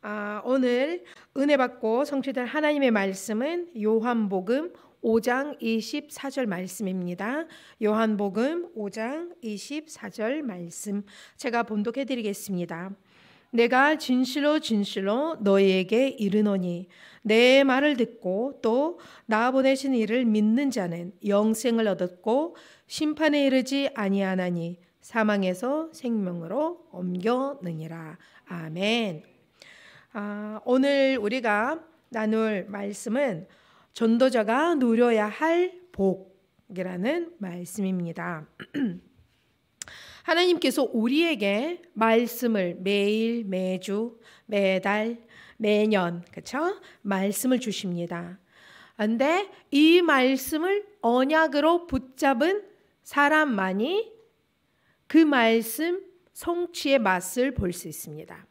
아, 오늘 은혜 받고 성취될 하나님의 말씀은 요한복음 5장 24절 말씀입니다. 요한복음 5장 24절 말씀 제가 본독해 드리겠습니다. 내가 진실로 진실로 너희에게 이르노니 내 말을 듣고 또 나 보내신 이를 믿는 자는 영생을 얻었고 심판에 이르지 아니하나니 사망에서 생명으로 옮겨느니라. 아멘. 아, 오늘 우리가 나눌 말씀은 전도자가 누려야 할 복이라는 말씀입니다. 하나님께서 우리에게 말씀을 매일, 매주, 매달, 매년, 그렇죠? 말씀을 주십니다. 근데 이 말씀을 언약으로 붙잡은 사람만이 그 말씀 성취의 맛을 볼 수 있습니다.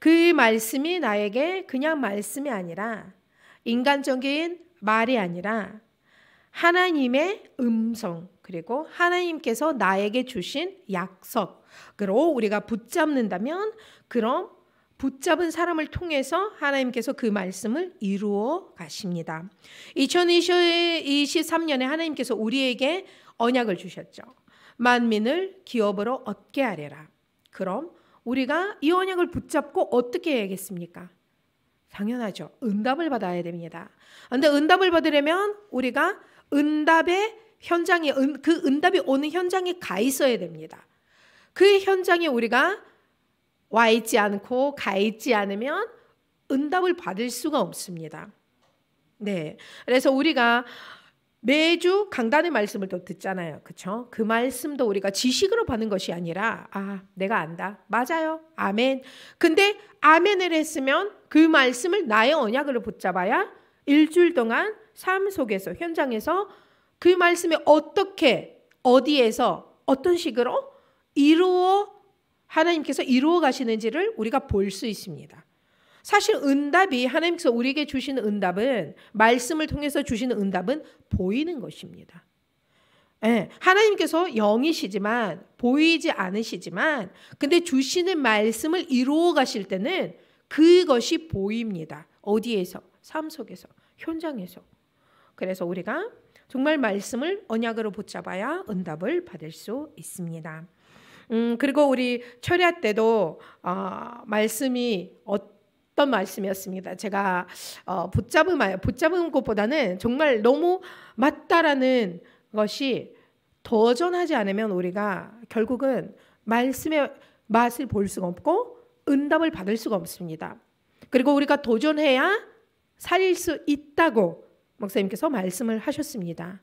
그 말씀이 나에게 그냥 말씀이 아니라 인간적인 말이 아니라 하나님의 음성 그리고 하나님께서 나에게 주신 약속으로 우리가 붙잡는다면 그럼 붙잡은 사람을 통해서 하나님께서 그 말씀을 이루어 가십니다. 2023년에 하나님께서 우리에게 언약을 주셨죠. 만민을 기업으로 얻게 하리라. 그럼 우리가 이 언약을 붙잡고 어떻게 해야겠습니까? 당연하죠. 응답을 받아야 됩니다. 근데 응답을 받으려면 우리가 응답의 현장에 그 응답이 오는 현장에 가 있어야 됩니다. 그 현장에 우리가 와 있지 않고 가 있지 않으면 응답을 받을 수가 없습니다. 네. 그래서 우리가 매주 강단의 말씀을 또 듣잖아요. 그쵸? 그 말씀도 우리가 지식으로 받는 것이 아니라, 아, 내가 안다. 맞아요. 아멘. 근데 아멘을 했으면 그 말씀을 나의 언약으로 붙잡아야 일주일 동안 삶 속에서, 현장에서 그 말씀이 어떻게, 어디에서, 어떤 식으로 이루어 하나님께서 이루어 가시는지를 우리가 볼 수 있습니다. 사실 응답이 하나님께서 우리에게 주시는 응답은 말씀을 통해서 주시는 응답은 보이는 것입니다. 네, 하나님께서 영이시지만 보이지 않으시지만 근데 주시는 말씀을 이루어 가실 때는 그것이 보입니다. 어디에서? 삶 속에서, 현장에서. 그래서 우리가 정말 말씀을 언약으로 붙잡아야 응답을 받을 수 있습니다. 음, 그리고 우리 철야 때도 어, 말씀이 어떤 말씀이었습니다. 제가 어, 붙잡은 말, 붙잡은 것보다는 정말 너무 맞다라는 것이 도전하지 않으면 우리가 결국은 말씀의 맛을 볼 수가 없고 응답을 받을 수가 없습니다. 그리고 우리가 도전해야 살릴 수 있다고 목사님께서 말씀을 하셨습니다.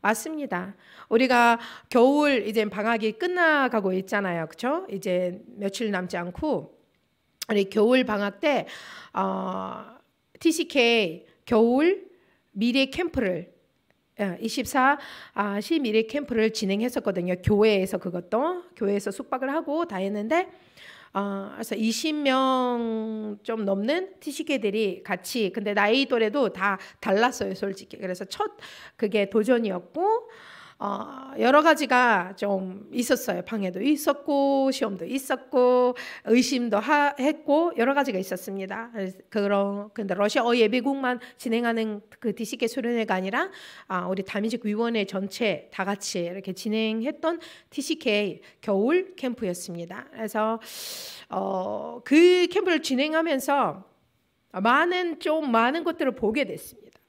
맞습니다. 우리가 겨울 이제 방학이 끝나가고 있잖아요. 그렇죠? 이제 며칠 남지 않고 우리 겨울 방학 때 어, TCK 겨울 미래 캠프를 24 아, 시미래 캠프를 진행했었거든요. 교회에서 그것도 교회에서 숙박을 하고 다 했는데 어, 그래서 20명 좀 넘는 티시케들이 같이 근데 나이 또래도 다 달랐어요, 솔직히. 그래서 첫 그게 도전이었고 어, 여러 가지가 좀 있었어요. 방해도 있었고 시험도 있었고 의심도 하, 했고 여러 가지가 있었습니다. 그런 근데 러시아 어 예비국만 진행하는 그 디시케 수련회가 아니라 아, 우리 다민직 위원회 전체 다 같이 이렇게 진행했던 TCK 겨울 캠프였습니다. 그래서 어, 그 캠프를 진행하면서 많은 좀 많은 것들을 보게 됐습니다.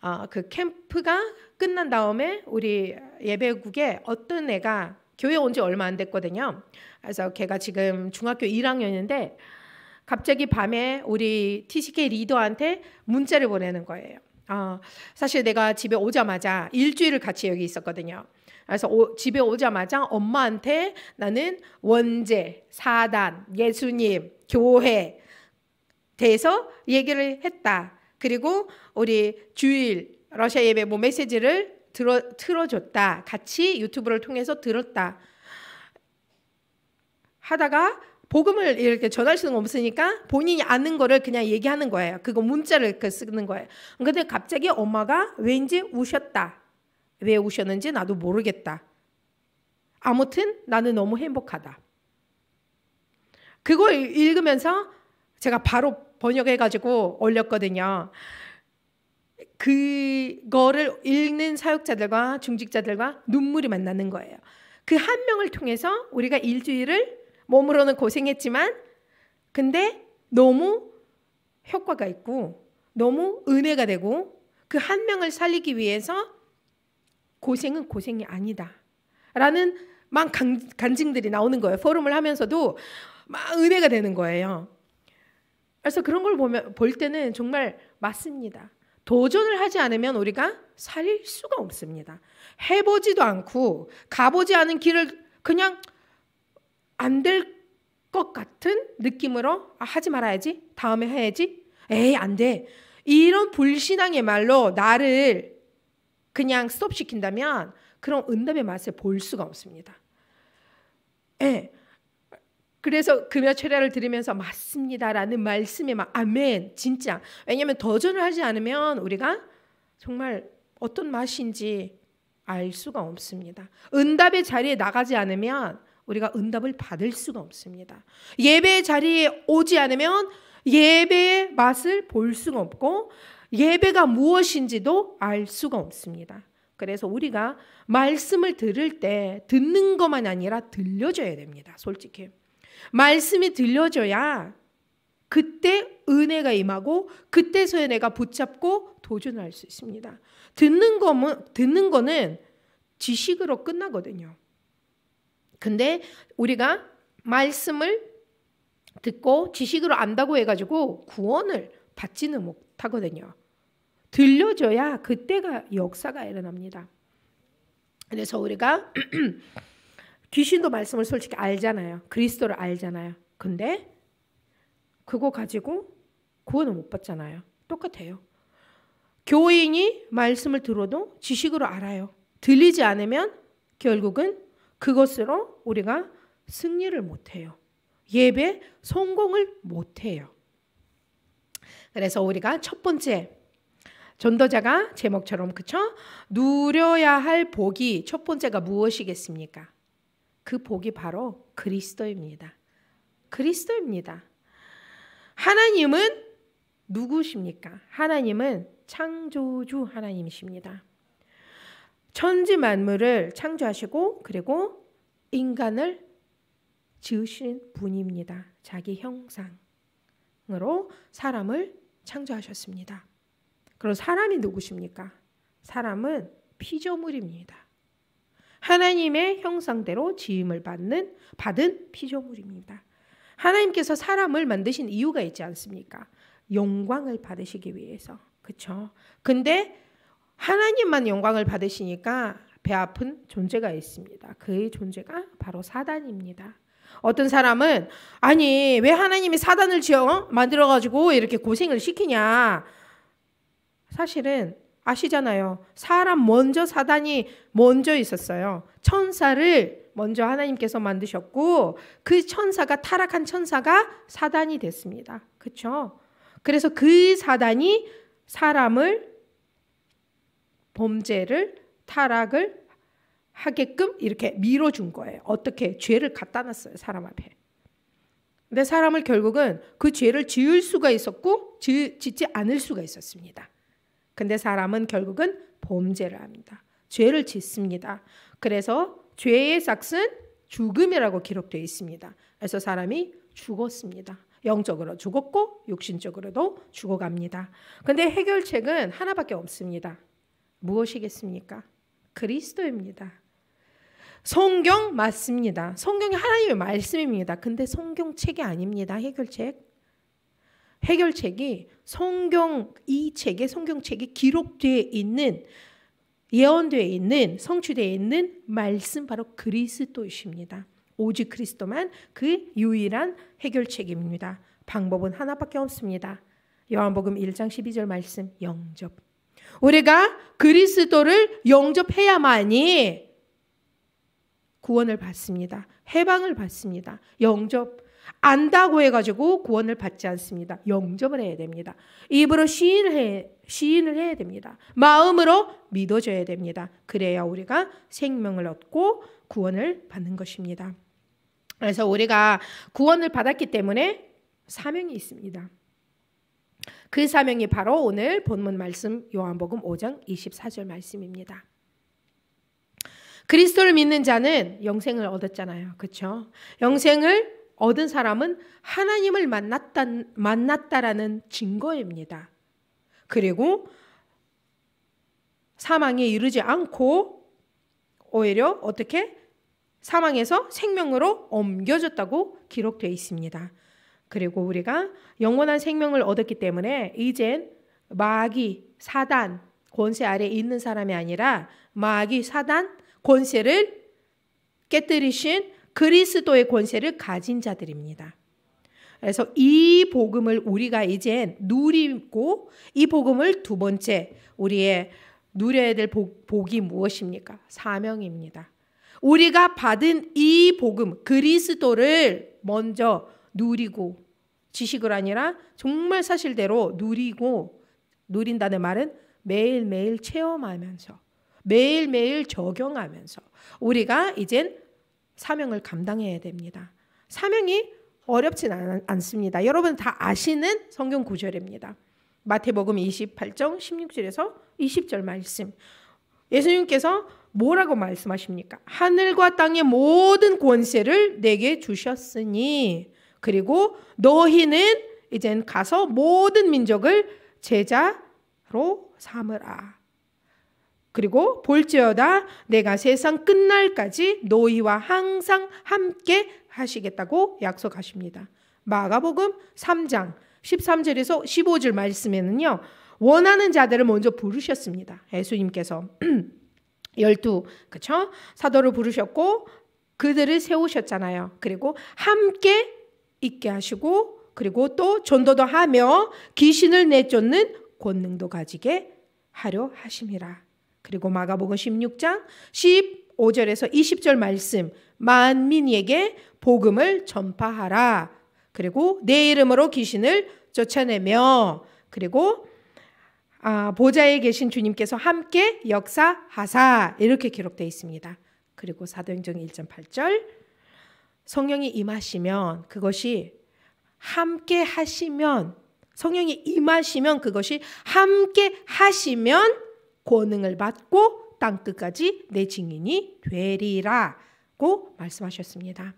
아, 그 캠프가 끝난 다음에 우리 예배국에 어떤 애가 교회 온 지 얼마 안 됐거든요. 그래서 걔가 지금 중학교 1학년인데 갑자기 밤에 우리 TCK 리더한테 문자를 보내는 거예요. 어, 사실 내가 집에 오자마자 일주일을 같이 여기 있었거든요. 그래서 오, 집에 오자마자 엄마한테 나는 원죄, 사단, 예수님, 교회 대해서 얘기를 했다. 그리고 우리 주일 러시아 예배 뭐 메시지를 들어 틀어줬다. 같이 유튜브를 통해서 들었다. 하다가 복음을 이렇게 전할 수는 없으니까 본인이 아는 거를 그냥 얘기하는 거예요. 그거 문자를 쓰는 거예요. 근데 갑자기 엄마가 왠지 우셨다. 왜 우셨는지 나도 모르겠다. 아무튼 나는 너무 행복하다. 그걸 읽으면서 제가 바로 번역해가지고 올렸거든요. 그거를 읽는 사역자들과 중직자들과 눈물이 만나는 거예요. 그 한 명을 통해서 우리가 일주일을 몸으로는 고생했지만 근데 너무 효과가 있고 너무 은혜가 되고 그 한 명을 살리기 위해서 고생은 고생이 아니다. 라는 막 간증들이 나오는 거예요. 포럼을 하면서도 막 은혜가 되는 거예요. 그래서 그런 걸 보면 볼 때는 정말 맞습니다. 도전을 하지 않으면 우리가 살 수가 없습니다. 해보지도 않고 가보지 않은 길을 그냥 안 될 것 같은 느낌으로 아, 하지 말아야지 다음에 해야지 에이 안 돼. 이런 불신앙의 말로 나를 그냥 스톱 시킨다면 그런 응답의 맛을 볼 수가 없습니다. 예. 그래서 금요 철야를 들으면서 맞습니다라는 말씀에 막 아멘 진짜 왜냐하면 도전을 하지 않으면 우리가 정말 어떤 맛인지 알 수가 없습니다. 응답의 자리에 나가지 않으면 우리가 응답을 받을 수가 없습니다. 예배의 자리에 오지 않으면 예배의 맛을 볼 수가 없고 예배가 무엇인지도 알 수가 없습니다. 그래서 우리가 말씀을 들을 때 듣는 것만 아니라 들려줘야 됩니다. 솔직히. 말씀이 들려줘야 그때 은혜가 임하고 그때서야 내가 붙잡고 도전할 수 있습니다. 듣는 거는 듣는 거는 지식으로 끝나거든요. 근데 우리가 말씀을 듣고 지식으로 안다고 해가지고 구원을 받지는 못하거든요. 들려줘야 그때가 역사가 일어납니다. 그래서 우리가 귀신도 말씀을 솔직히 알잖아요. 그리스도를 알잖아요. 근데 그거 가지고 구원을 못 받잖아요. 똑같아요. 교인이 말씀을 들어도 지식으로 알아요. 들리지 않으면 결국은 그것으로 우리가 승리를 못 해요. 예배 성공을 못 해요. 그래서 우리가 첫 번째 전도자가 제목처럼 그쵸? 누려야 할 복이 첫 번째가 무엇이겠습니까? 그 복이 바로 그리스도입니다. 그리스도입니다. 하나님은 누구십니까? 하나님은 창조주 하나님이십니다. 천지 만물을 창조하시고 그리고 인간을 지으신 분입니다. 자기 형상으로 사람을 창조하셨습니다. 그럼 사람이 누구십니까? 사람은 피조물입니다. 하나님의 형상대로 지음을 받는 받은 피조물입니다. 하나님께서 사람을 만드신 이유가 있지 않습니까? 영광을 받으시기 위해서. 그렇죠? 근데 하나님만 영광을 받으시니까 배 아픈 존재가 있습니다. 그의 존재가 바로 사단입니다. 어떤 사람은 아니 왜 하나님이 사단을 지어 만들어 가지고 이렇게 고생을 시키냐? 사실은 아시잖아요. 사람 먼저 사단이 먼저 있었어요. 천사를 먼저 하나님께서 만드셨고 그 천사가 타락한 천사가 사단이 됐습니다. 그렇죠? 그래서 그 사단이 사람을 범죄를 타락을 하게끔 이렇게 밀어준 거예요. 어떻게 죄를 갖다 놨어요 사람 앞에. 근데 사람을 결국은 그 죄를 지을 수가 있었고 지, 짓지 않을 수가 있었습니다. 근데 사람은 결국은 범죄를 합니다. 죄를 짓습니다. 그래서 죄의 삭은 죽음이라고 기록되어 있습니다. 그래서 사람이 죽었습니다. 영적으로 죽었고 육신적으로도 죽어갑니다. 근데 해결책은 하나밖에 없습니다. 무엇이겠습니까? 그리스도입니다. 성경 맞습니다. 성경이 하나님의 말씀입니다. 근데 성경책이 아닙니다. 해결책. 해결책이 성경 이 책에 성경책에 기록되어 있는 예언되어 있는 성취되어 있는 말씀 바로 그리스도이십니다. 오직 그리스도만 그 유일한 해결책입니다. 방법은 하나밖에 없습니다. 요한복음 1장 12절 말씀 영접. 우리가 그리스도를 영접해야만이 구원을 받습니다. 해방을 받습니다. 영접 안다고 해가지고 구원을 받지 않습니다. 영접을 해야 됩니다. 입으로 시인을 해, 시인을 해야 됩니다. 마음으로 믿어줘야 됩니다. 그래야 우리가 생명을 얻고 구원을 받는 것입니다. 그래서 우리가 구원을 받았기 때문에 사명이 있습니다. 그 사명이 바로 오늘 본문 말씀 요한복음 5장 24절 말씀입니다. 그리스도를 믿는 자는 영생을 얻었잖아요. 그렇죠? 영생을 얻은 사람은 하나님을 만났다, 만났다라는 증거입니다. 그리고 사망에 이르지 않고 오히려 어떻게 사망에서 생명으로 옮겨졌다고 기록되어 있습니다. 그리고 우리가 영원한 생명을 얻었기 때문에 이젠 마귀, 사단, 권세 아래 있는 사람이 아니라 마귀, 사단, 권세를 깨뜨리신 그리스도의 권세를 가진 자들입니다. 그래서 이 복음을 우리가 이제 누리고 이 복음을 두 번째 우리의 누려야 될 복, 복이 무엇입니까? 사명입니다. 우리가 받은 이 복음 그리스도를 먼저 누리고 지식을 아니라 정말 사실대로 누리고 누린다는 말은 매일매일 체험하면서 매일매일 적용하면서 우리가 이젠 사명을 감당해야 됩니다. 사명이 어렵진 않, 습니다 여러분 다 아시는 성경 구절입니다. 마태복음 28장 16절에서 20절 말씀. 예수님께서 뭐라고 말씀하십니까? 하늘과 땅의 모든 권세를 내게 주셨으니 그리고 너희는 이젠 가서 모든 민족을 제자로 삼으라. 그리고 볼지어다 내가 세상 끝날까지 너희와 항상 함께 하시겠다고 약속하십니다. 마가복음 3장 13절에서 15절 말씀에는요. 원하는 자들을 먼저 부르셨습니다. 예수님께서 열두 그쵸? 사도를 부르셨고 그들을 세우셨잖아요. 그리고 함께 있게 하시고 그리고 또 전도도 하며 귀신을 내쫓는 권능도 가지게 하려 하심이라. 그리고 마가복음 16장 15절에서 20절 말씀 만민에게 복음을 전파하라. 그리고 내 이름으로 귀신을 쫓아내며 그리고 아, 보좌에 계신 주님께서 함께 역사하사 이렇게 기록되어 있습니다. 그리고 사도행전 1장 8절 성령이 임하시면 그것이 함께 하시면 성령이 임하시면 그것이 함께 하시면 권능을 받고 땅 끝까지 내 증인이 되리라고 말씀하셨습니다.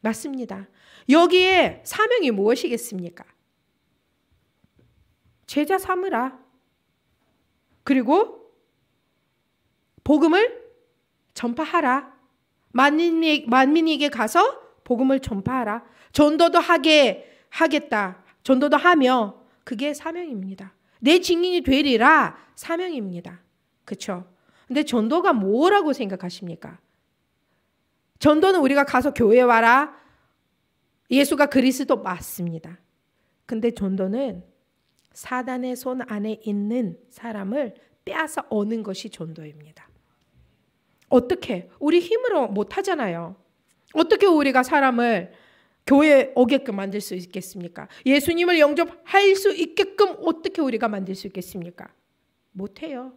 맞습니다. 여기에 사명이 무엇이겠습니까? 제자 삼으라. 그리고 복음을 전파하라. 만민이, 만민에게 가서 복음을 전파하라. 전도도 하게 하겠다. 전도도 하며 그게 사명입니다. 내 증인이 되리라 사명입니다. 그렇죠? 근데 전도가 뭐라고 생각하십니까? 전도는 우리가 가서 교회 와라. 예수가 그리스도 맞습니다. 근데 전도는 사단의 손 안에 있는 사람을 빼앗아 오는 것이 전도입니다. 어떻게? 우리 힘으로 못 하잖아요. 어떻게 우리가 사람을 교회 오게끔 만들 수 있겠습니까? 예수님을 영접할 수 있게끔 어떻게 우리가 만들 수 있겠습니까? 못해요.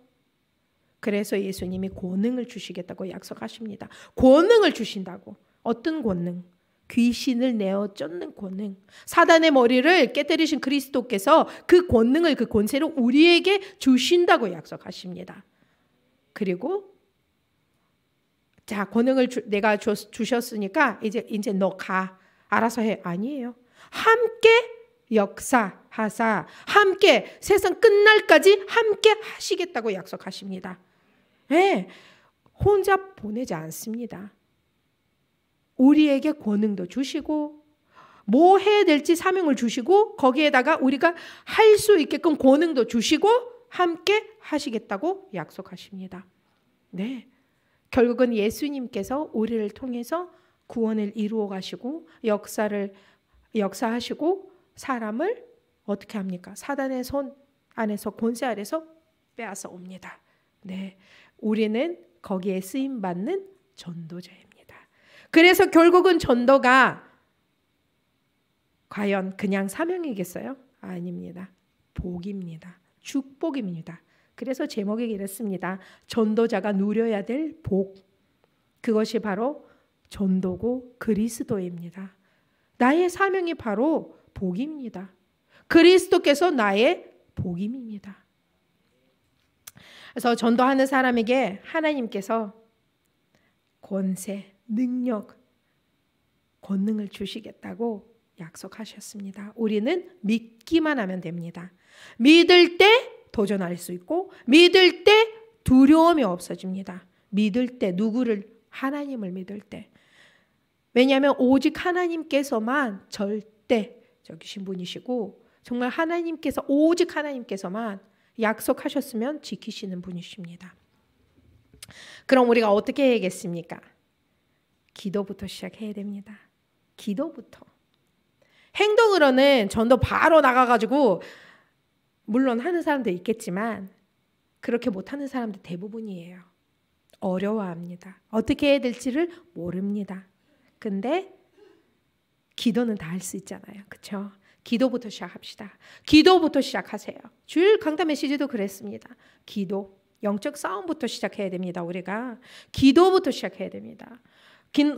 그래서 예수님이 권능을 주시겠다고 약속하십니다. 권능을 주신다고. 어떤 권능? 귀신을 내어 쫓는 권능. 사단의 머리를 깨뜨리신 그리스도께서 그 권능을 그 권세를 우리에게 주신다고 약속하십니다. 그리고 자, 권능을 주, 내가 주, 주셨으니까 이제 이제 너 가. 알아서 해. 아니에요. 함께 역사하사 함께 세상 끝날까지 함께 하시겠다고 약속하십니다. 네, 혼자 보내지 않습니다. 우리에게 권능도 주시고 뭐 해야 될지 사명을 주시고 거기에다가 우리가 할 수 있게끔 권능도 주시고 함께 하시겠다고 약속하십니다. 네. 결국은 예수님께서 우리를 통해서 구원을 이루어 가시고 역사를 역사하시고 사람을 어떻게 합니까? 사단의 손 안에서 권세 아래서 빼앗아 옵니다. 네. 우리는 거기에 쓰임 받는 전도자입니다. 그래서 결국은 전도가 과연 그냥 사명이겠어요? 아닙니다. 복입니다. 축복입니다. 그래서 제목이 이렇습니다. 전도자가 누려야 될 복. 그것이 바로 전도고 그리스도입니다. 나의 사명이 바로 복입니다. 그리스도께서 나의 복임입니다. 그래서 전도하는 사람에게 하나님께서 권세, 능력, 권능을 주시겠다고 약속하셨습니다. 우리는 믿기만 하면 됩니다. 믿을 때 도전할 수 있고 믿을 때 두려움이 없어집니다. 믿을 때 누구를 하나님을 믿을 때 왜냐하면 오직 하나님께서만 절대적이신 분이시고 정말 하나님께서 오직 하나님께서만 약속하셨으면 지키시는 분이십니다. 그럼 우리가 어떻게 해야겠습니까? 기도부터 시작해야 됩니다. 기도부터. 행동으로는 전도 바로 나가가지고 물론 하는 사람도 있겠지만 그렇게 못하는 사람들 대부분이에요. 어려워합니다. 어떻게 해야 될지를 모릅니다. 근데 기도는 다 할 수 있잖아요. 그렇죠? 기도부터 시작합시다. 기도부터 시작하세요. 주일 강단 메시지도 그랬습니다. 기도, 영적 싸움부터 시작해야 됩니다. 우리가 기도부터 시작해야 됩니다.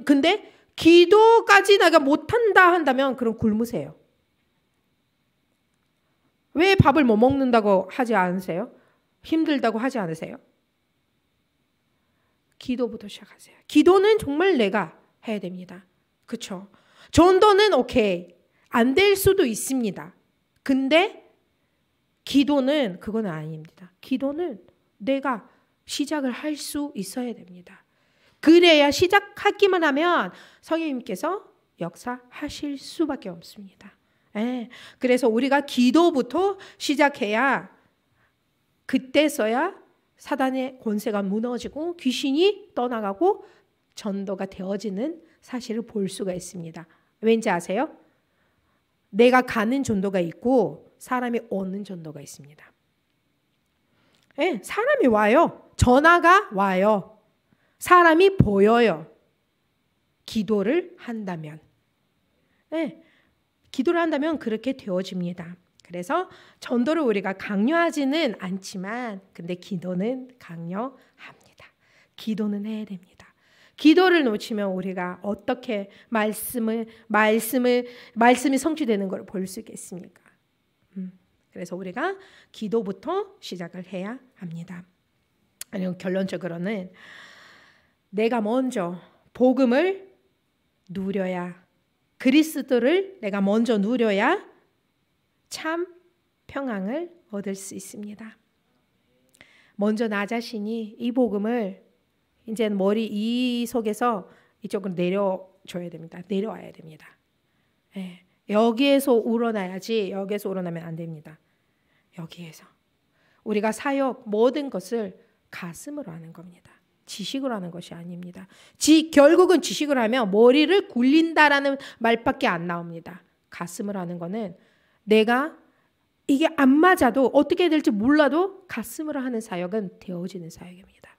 근데 기도까지 내가 못한다 한다면 그럼 굶으세요. 왜 밥을 못 먹는다고 하지 않으세요? 힘들다고 하지 않으세요? 기도부터 시작하세요. 기도는 정말 내가 해야 됩니다. 그렇죠? 전도는 오케이. 안 될 수도 있습니다. 근데 기도는 그건 아닙니다. 기도는 내가 시작을 할 수 있어야 됩니다. 그래야 시작하기만 하면 성령님께서 역사하실 수밖에 없습니다. 예. 그래서 우리가 기도부터 시작해야 그때서야 사단의 권세가 무너지고 귀신이 떠나가고 전도가 되어지는 사실을 볼 수가 있습니다. 왠지 아세요? 내가 가는 전도가 있고 사람이 오는 전도가 있습니다. 예, 사람이 와요. 전화가 와요. 사람이 보여요. 기도를 한다면. 예, 기도를 한다면 그렇게 되어집니다. 그래서 전도를 우리가 강요하지는 않지만 근데 기도는 강요합니다. 기도는 해야 됩니다. 기도를 놓치면 우리가 어떻게 말씀을 말씀을 말씀이 성취되는 걸 볼 수 있겠습니까? 음, 그래서 우리가 기도부터 시작을 해야 합니다. 아니 결론적으로는 내가 먼저 복음을 누려야 그리스도를 내가 먼저 누려야 참 평안을 얻을 수 있습니다. 먼저 나 자신이 이 복음을 이제 머리 이 속에서 이쪽으로 내려줘야 됩니다. 내려와야 됩니다. 예. 여기에서 우러나야지 여기에서 우러나면 안 됩니다. 여기에서 우리가 사역 모든 것을 가슴으로 하는 겁니다. 지식으로 하는 것이 아닙니다. 지, 결국은 지식을 하면 머리를 굴린다라는 말밖에 안 나옵니다. 가슴을 하는 거는 내가 이게 안 맞아도 어떻게 될지 몰라도 가슴으로 하는 사역은 되어지는 사역입니다.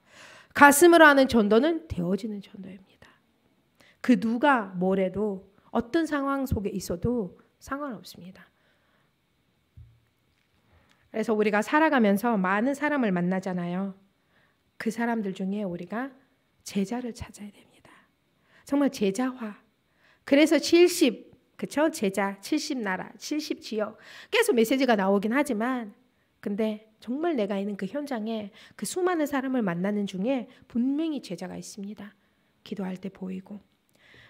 가슴으로 하는 전도는 되어지는 전도입니다. 그 누가 뭐래도 어떤 상황 속에 있어도 상관없습니다. 그래서 우리가 살아가면서 많은 사람을 만나잖아요. 그 사람들 중에 우리가 제자를 찾아야 됩니다. 정말 제자화. 그래서 70 그쵸? 제자 70 나라, 70 지역 계속 메시지가 나오긴 하지만 근데 정말 내가 있는 그 현장에 그 수많은 사람을 만나는 중에 분명히 제자가 있습니다. 기도할 때 보이고.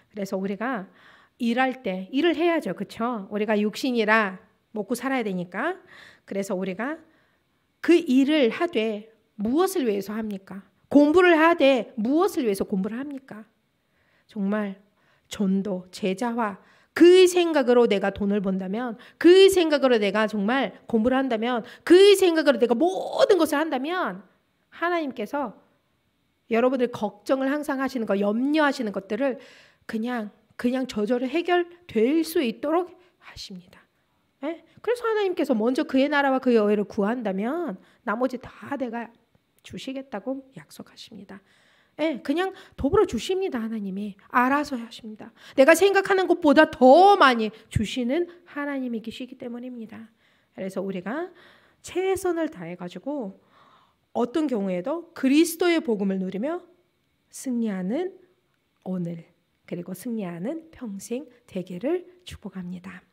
그래서 우리가 일할 때 일을 해야죠. 그쵸? 우리가 육신이라 먹고 살아야 되니까. 그래서 우리가 그 일을 하되 무엇을 위해서 합니까? 공부를 하되 무엇을 위해서 공부를 합니까? 정말 전도, 제자화 그 생각으로 내가 돈을 번다면, 그 생각으로 내가 정말 공부를 한다면, 그 생각으로 내가 모든 것을 한다면, 하나님께서 여러분들 걱정을 항상 하시는 거, 염려하시는 것들을 그냥, 그냥 저절로 해결될 수 있도록 하십니다. 네? 그래서 하나님께서 먼저 그의 나라와 그의 의를 구한다면, 나머지 다 내가 주시겠다고 약속하십니다. 예, 그냥 도불어 주십니다. 하나님이 알아서 하십니다. 내가 생각하는 것보다 더 많이 주시는 하나님이 계시기 때문입니다. 그래서 우리가 최선을 다해 가지고 어떤 경우에도 그리스도의 복음을 누리며 승리하는 오늘 그리고 승리하는 평생 되기를 축복합니다.